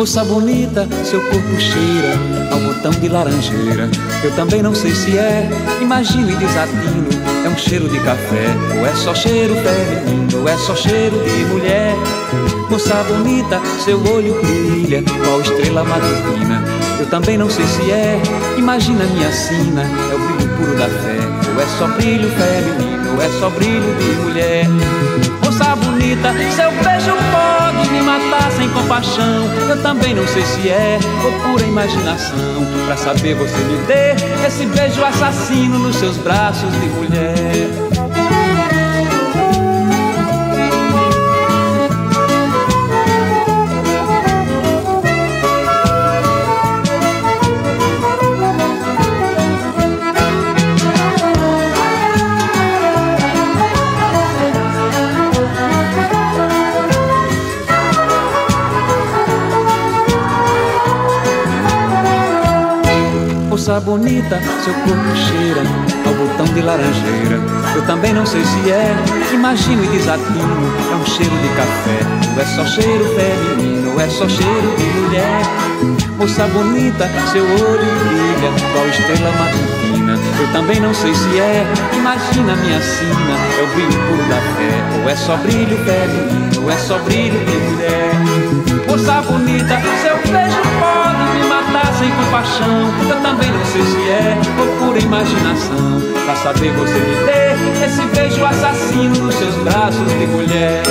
Moça bonita, seu corpo cheira ao botão de laranjeira. Eu também não sei se é, imagino e desatino. É um cheiro de café, ou é só cheiro feminino, ou é só cheiro de mulher. Moça bonita, seu olho brilha, qual estrela matutina. Eu também não sei se é, imagina minha sina, é o brilho puro da fé, ou é só brilho feminino, ou é só brilho de mulher. Moça bonita, seu beijo pode me matar sem compaixão. Eu também não sei se é ou pura imaginação. Pra saber você me dê esse beijo assassino nos seus braços de mulher. Moça bonita, seu corpo cheira ao botão de laranjeira. Eu também não sei se é, imagino e desatino. É um cheiro de café, ou é só cheiro feminino, ou é só cheiro de mulher. Moça bonita, seu olho brilha, qual estrela matutina. Eu também não sei se é, imagina minha sina. É o brilho puro da fé, ou é só brilho feminino, ou é só brilho de mulher. Moça bonita, seu beijo pode matar sem compaixão. Eu também não sei se é ou pura imaginação. Pra saber você me dê esse beijo assassino nos seus braços de mulher.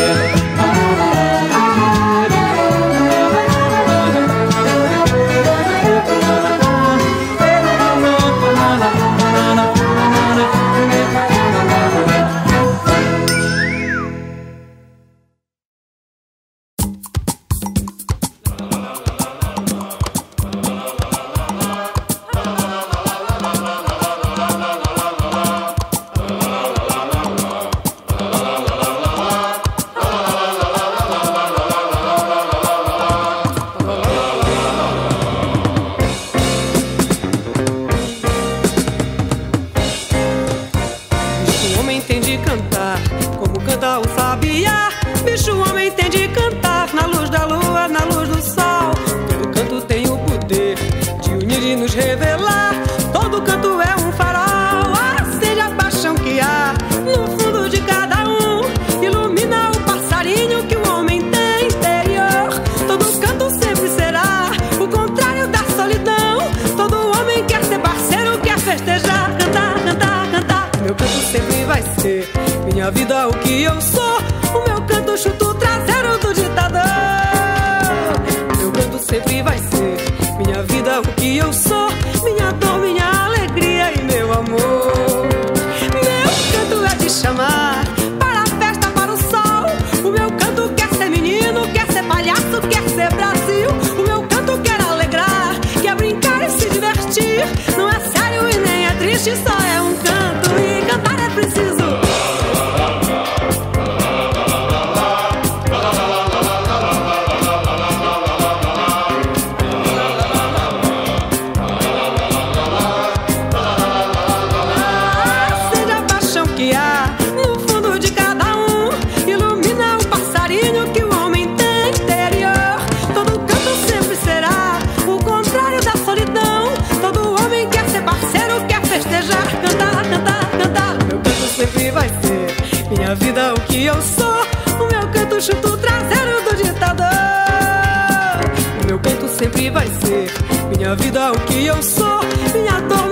Minha vida, o que eu sou. Minha dor,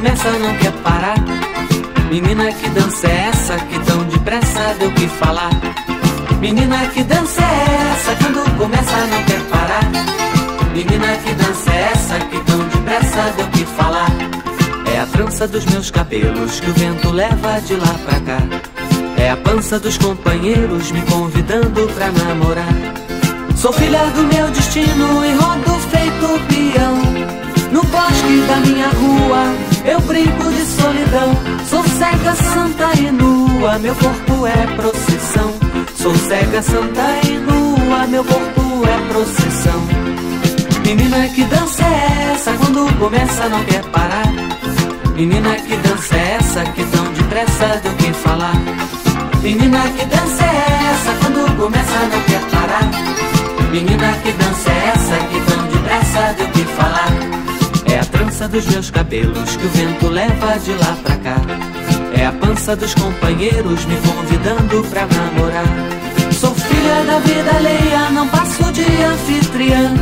começa não quer parar. Menina, que dança é essa? Que tão depressa deu que falar. Menina, que dança é essa? Quando começa não quer parar. Menina, que dança é essa? Que tão depressa deu que falar. É a trança dos meus cabelos que o vento leva de lá pra cá. É a pança dos companheiros me convidando pra namorar. Sou filha do meu destino e rodo feito peão. No bosque da minha rua eu brinco de solidão. Sou cega, santa e nua, meu corpo é procissão. Sou cega, santa e nua, meu corpo é procissão. Menina, que dança é essa? Quando começa não quer parar. Menina, que dança é essa? Que tão depressa deu que falar. Menina, que dança é essa? Quando começa não quer parar. Menina, que dança é essa? Que tão depressa deu que falar. É a trança dos meus cabelos que o vento leva de lá pra cá. É a pança dos companheiros me convidando pra namorar. Sou filha da vida alheia, não passo de anfitriã.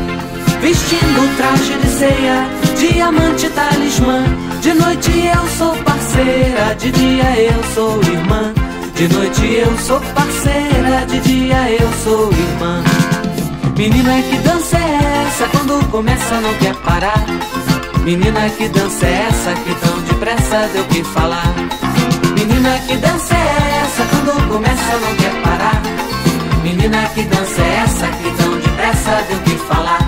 Vestindo traje de ceia, diamante talismã. De noite eu sou parceira, de dia eu sou irmã. De noite eu sou parceira, de dia eu sou irmã. Menina, que dança é essa? Quando começa não quer parar. Menina, que dança é essa? Que tão depressa deu que falar. Menina, que dança é essa? Quando começa não quer parar. Menina, que dança é essa? Que tão depressa deu que falar.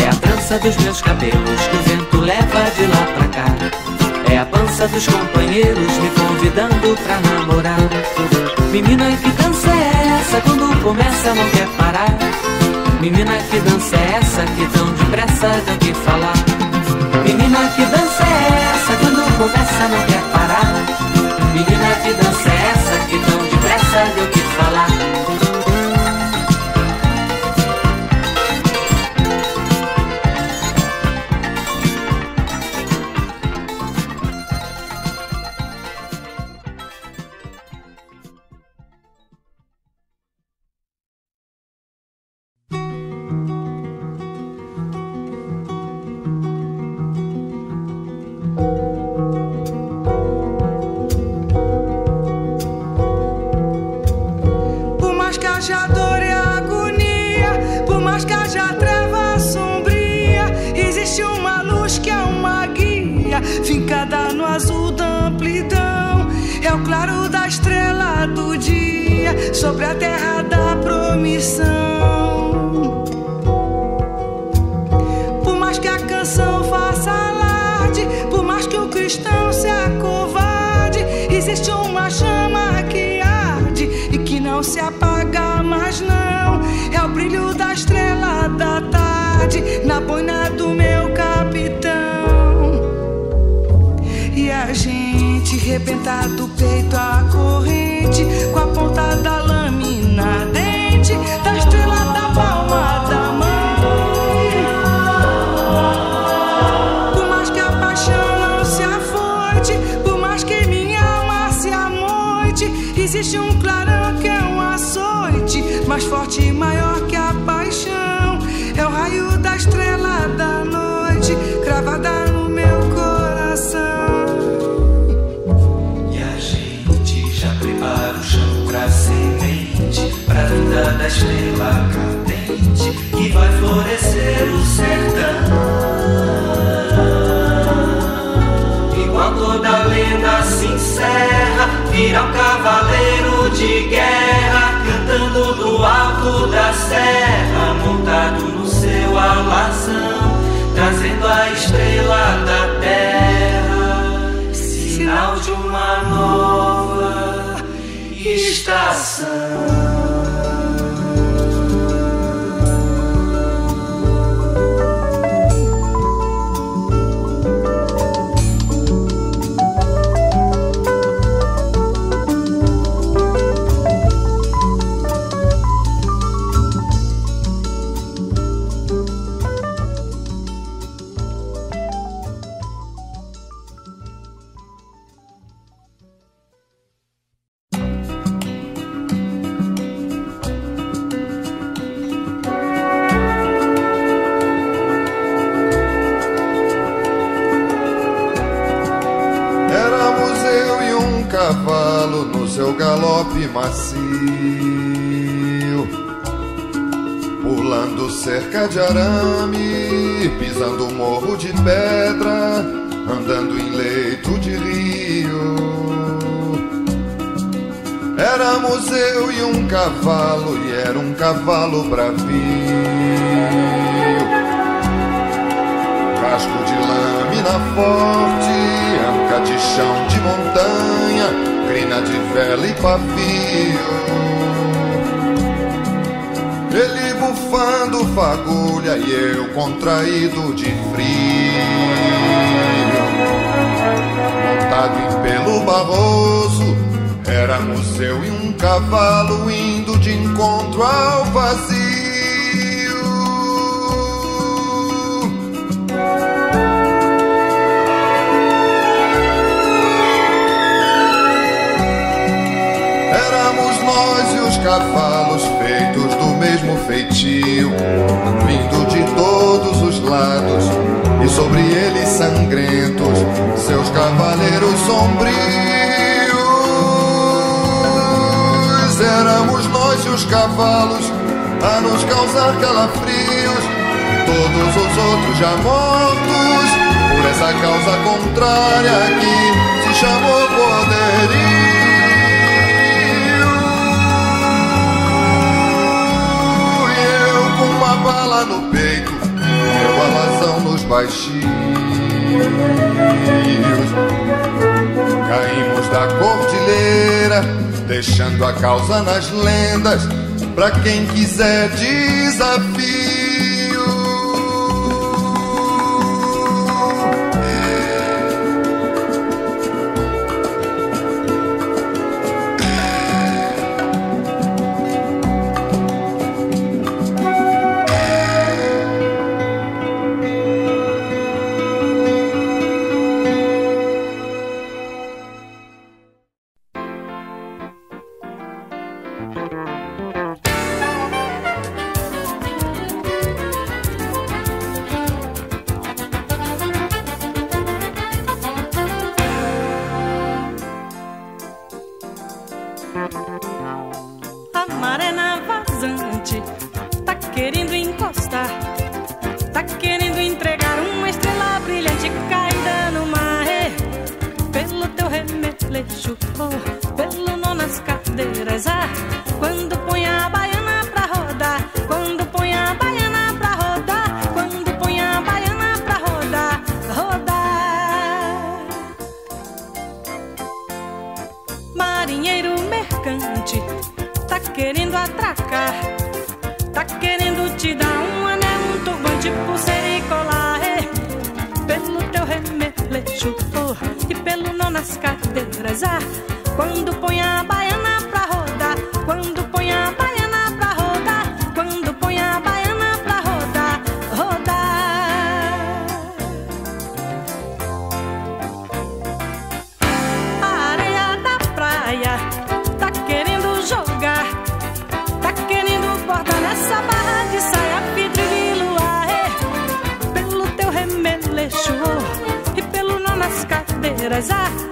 É a trança dos meus cabelos que o vento leva de lá pra cá. É a pança dos companheiros me convidando pra namorar. Menina, que dança é essa? Quando começa não quer parar. Menina, que dança é essa? Que tão depressa deu que falar. Menina, que dança é essa? Quando começa não quer parar. Menina, que dança é essa? Que tão depressa deu que falar. Guia, fincada no azul da amplidão. É o claro da estrela do dia sobre a terra da promissão. Por mais que a canção faça alarde, por mais que o cristão se acovarde Existe uma chama que arde e que não se apaga mais não. É o brilho da estrela da tarde na boina do meu gente rebenta do peito a corrente com a ponta da lâmina dente da estrela da palma da mão. Por mais que a paixão não se afoite, por mais que minha alma se amoite, existe um clarão que é um açoite, mais forte e maior que a paixão. É o raio da estrela da estrela cadente, que vai florescer o sertão. Igual toda lenda se encerra, vira um cavaleiro de guerra, cantando do alto da serra, montado no seu alazão, trazendo a estrela da terra sinal de uma nova estação. De arame, pisando morro de pedra, andando em leito de rio. Éramos eu e um cavalo, e era um cavalo bravio casco de lâmina forte, anca de chão de montanha, crina de vela e pavio. Bufando fagulha e eu contraído de frio. Montado em pelo barroso, éramos eu e um cavalo indo de encontro ao vazio. Sobre eles sangrentos, seus cavaleiros sombrios. Éramos nós e os cavalos a nos causar calafrios, todos os outros já mortos, por essa causa contrária que se chamou poderio. E eu com uma bala no peito, meu alazão nos baixinhos. Caímos da cordilheira, deixando a causa nas lendas, pra quem quiser desafio. Querendo te dar um anel, um turbante, pulseira e colar. É. Pelo teu remeleixo oh, e pelo nó nas cadeiras. Ah, quando põe a baiana cadeiras. Ah,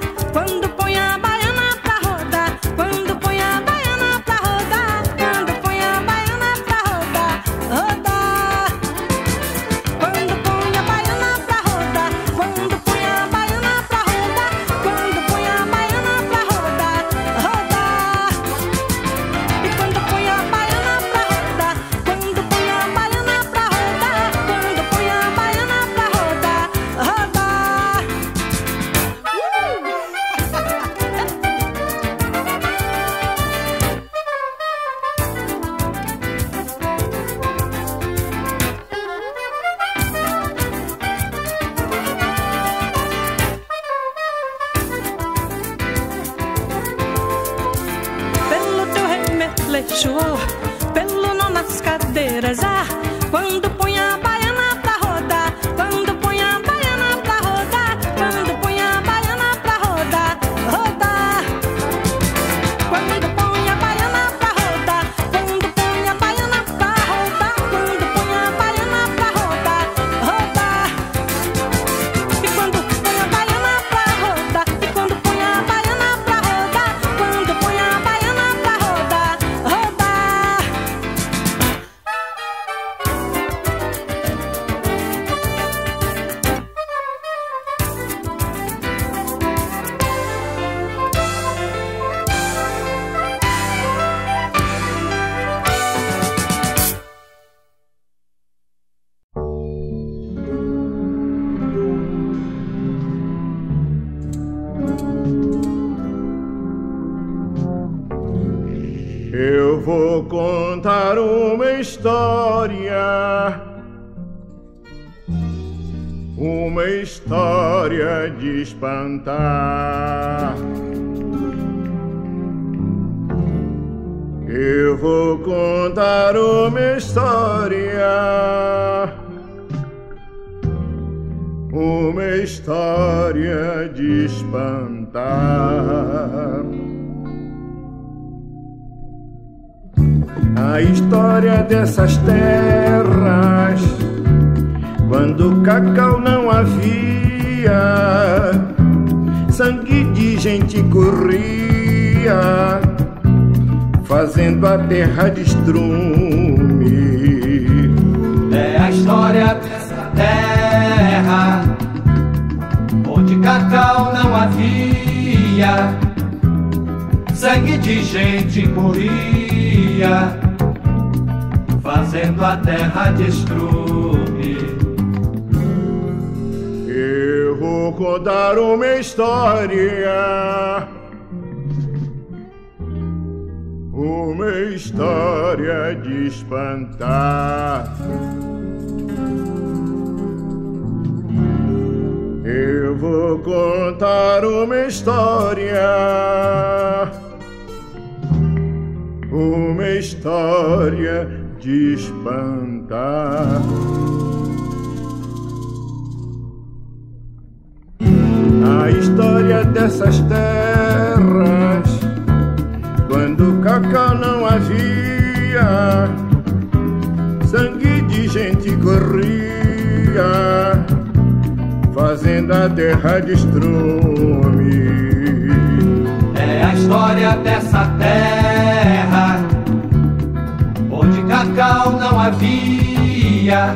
A história dessas terras, quando cacau não havia, sangue de gente corria, fazendo a terra de estrume. É a história dessa terra onde cacau não havia, sangue de gente corria, fazendo a terra de estrume. Eu vou contar uma história. Uma história de espantar. Eu vou contar uma história. Uma história de espantar. A história dessas terras, quando cacau não havia, sangue de gente corria, fazendo a terra de estrume. É a história dessa terra cacau não havia,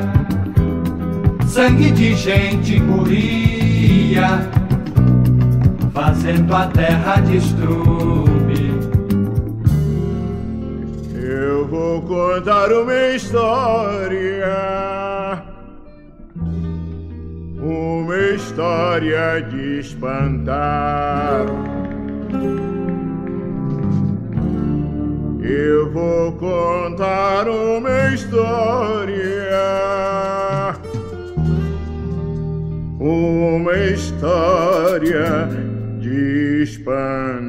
sangue de gente corria, fazendo a terra de estrume. Eu vou contar uma história, uma história de espantar. Eu vou contar uma história. Uma história de espantar.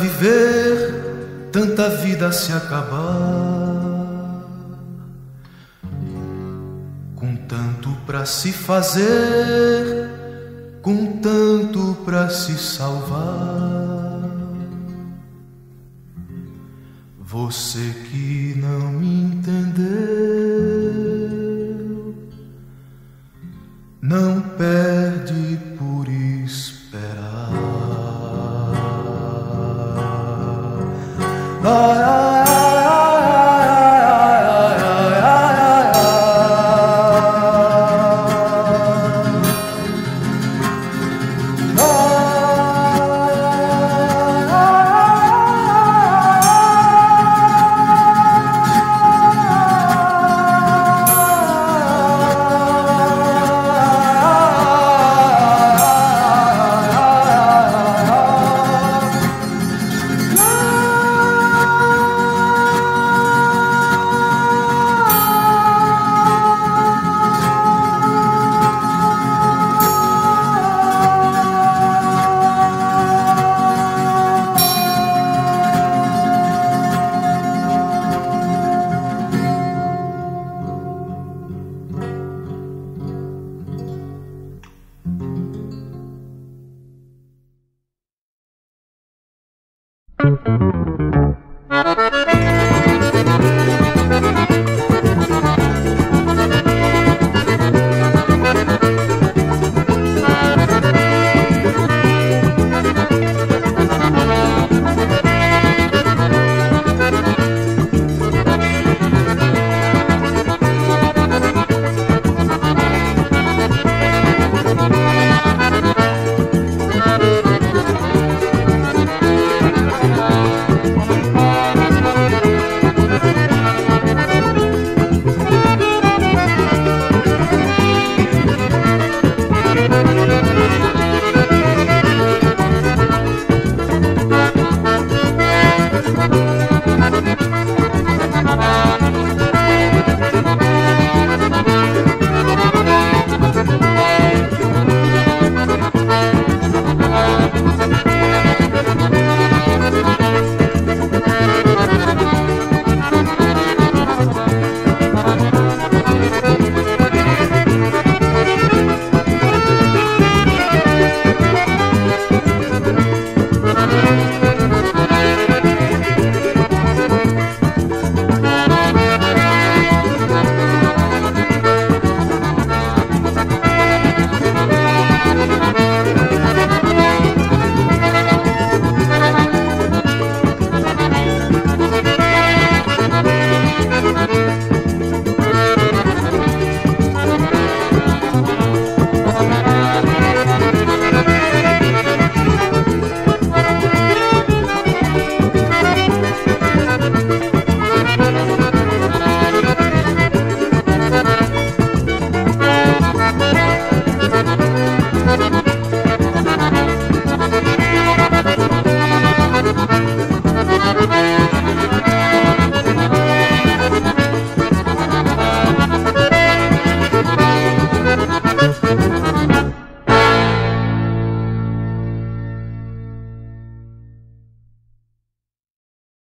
Viver, tanta vida se acabar. Com tanto pra se fazer, com tanto pra se salvar. Você que